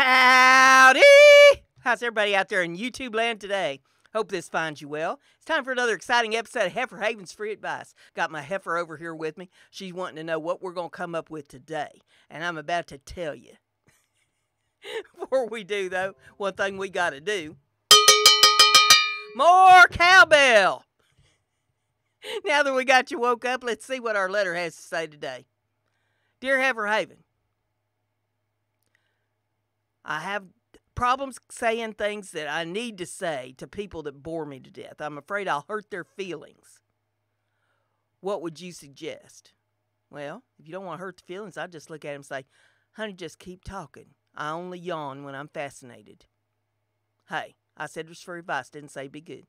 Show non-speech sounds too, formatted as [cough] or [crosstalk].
Howdy! How's everybody out there in YouTube land today? Hope this finds you well. It's time for another exciting episode of Heifer Haven's Free Advice. Got my heifer over here with me. She's wanting to know what we're going to come up with today, and I'm about to tell you. [laughs] Before we do, though, one thing we got to do more cowbell! Now that we got you woke up, let's see what our letter has to say today. Dear Heifer Haven, I have problems saying things that I need to say to people that bore me to death. I'm afraid I'll hurt their feelings. What would you suggest? Well, if you don't want to hurt the feelings, I'd just look at him and say, honey, just keep talking. I only yawn when I'm fascinated. Hey, I said it was for advice, didn't say be good.